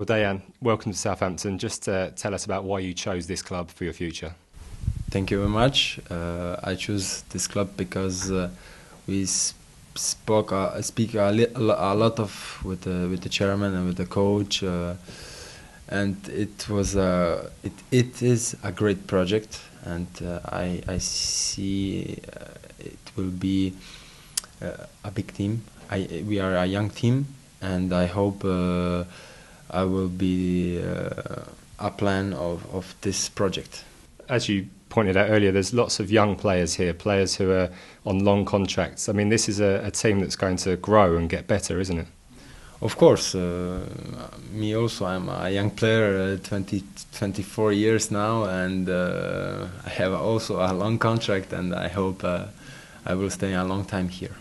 Well, Dejan, welcome to Southampton. Just uh, tell us about why you chose this club for your future. Thank you very much. Uh, I chose this club because uh, we spoke uh, speak a, li- a, lot of with the with the chairman and with the coach, uh, and it was a it, it is a great project, and uh, I I see it will be a big team. I we are a young team, and I hope I will be uh, a plan of, of this project. As you pointed out earlier, there's lots of young players here, players who are on long contracts. I mean, this is a, a team that's going to grow and get better, isn't it? Of course, uh, me also. I'm a young player, uh, 20, 24 years now, and uh, I have also a long contract, and I hope uh, I will stay a long time here.